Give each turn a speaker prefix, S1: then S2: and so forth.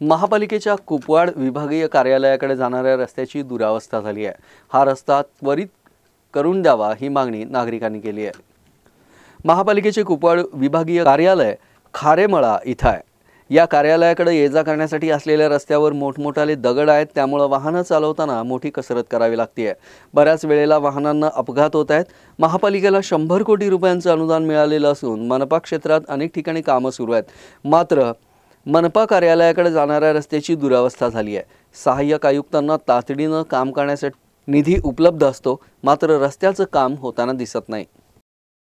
S1: महापालिकेच्या कुपवाड विभागीय कार्यालयाकडे जाणाऱ्या रस्त्याची दुरावस्था झाली आहे. हा रस्ता त्वरित करून द्यावा ही मागणी नागरिकांनी केली आहे. महापालिकेचे कुपवाड विभागीय कार्यालय खारेमळा इथं आहे. या कार्यालयाकडे ये जा करण्यासाठी असलेल्या रस्त्यावर मोठमोठाले दगड आहेत. त्यामुळं वाहनं चालवताना मोठी कसरत करावी लागते बऱ्याच वेळेला वाहनांना अपघात होत आहेत. महापालिकेला शंभर कोटी रुपयांचं अनुदान मिळालेलं असून मनपा क्षेत्रात अनेक ठिकाणी कामं सुरू आहेत. मात्र मनपा कार्यालयाकडे जाणाऱ्या रस्त्याची दुरावस्था झाली आहे. सहाय्यक आयुक्तांना तातडीनं काम करण्यासाठी निधी उपलब्ध असतो मात्र रस्त्याचं काम होताना दिसत नाही.